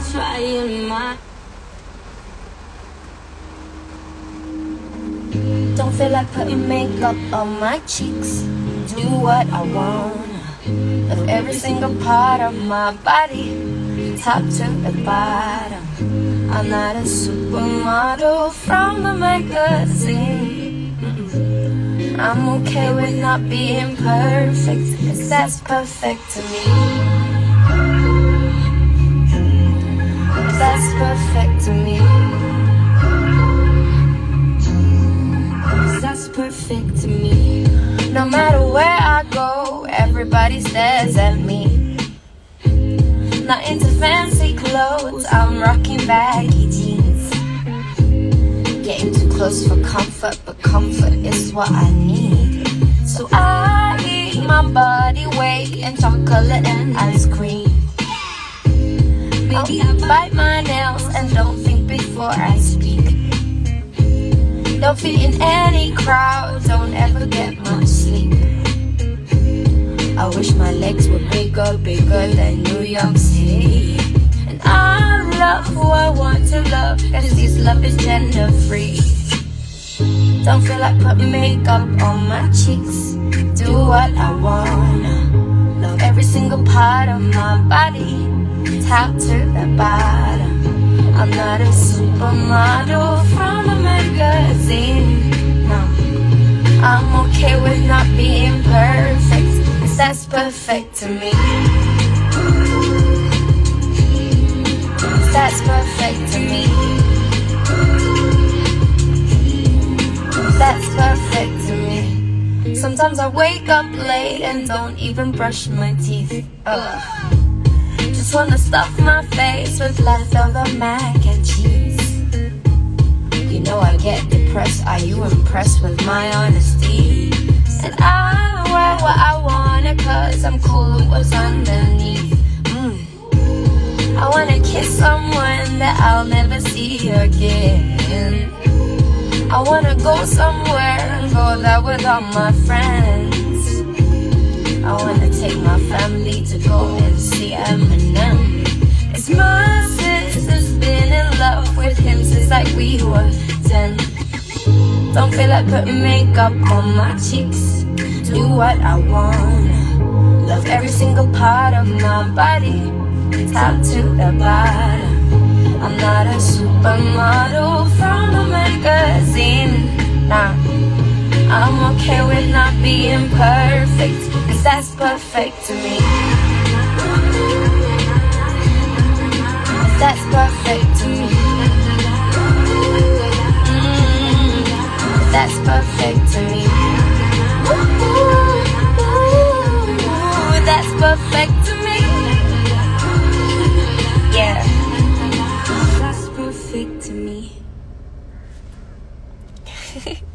I'm trying my Don't feel like putting makeup on my cheeks. Do what I want. Of every single part of my body, top to the bottom. I'm not a supermodel from the magazine. I'm okay with not being perfect, cause that's perfect to me. That's perfect to me. Cause that's perfect to me. No matter where I go, everybody stares at me. Not into fancy clothes, I'm rocking baggy jeans. Getting too close for comfort, but comfort is what I need. So I eat my body weight in chocolate and ice cream. Baby, I bite my nails and don't think before I speak. Don't fit in any crowd, don't ever get much sleep. I wish my legs were bigger, bigger than New York City. And I love who I want to love, cause this love is gender free. Don't feel like putting makeup on my cheeks. Do what I wanna. Love every single part of my body, top to the bottom. I'm not a supermodel from a magazine. No, I'm okay with not being perfect, cause that's perfect to me. That's perfect to me. That's perfect to me. Sometimes I wake up late and don't even brush my teeth. Ugh. Just wanna stuff my face with leftover mac and cheese. You know I get depressed, are you impressed with my honesty? And I wear what I wanna cause I'm cool with what's underneath. Mm. I wanna kiss someone that I'll never see again. I wanna go somewhere and go there with all my friends. I wanna take my family to go and see Eminem. It's my sister's been in love with him since like we were 10. Don't feel like putting makeup on my cheeks. Do what I wanna. Love every single part of my body, top to the bottom. I'm not a supermodel from a magazine. Nah. I'm okay with not being perfect, cause that's perfect to me. That's perfect to me. Ooh, that's perfect to me. Yeah. That's perfect to me.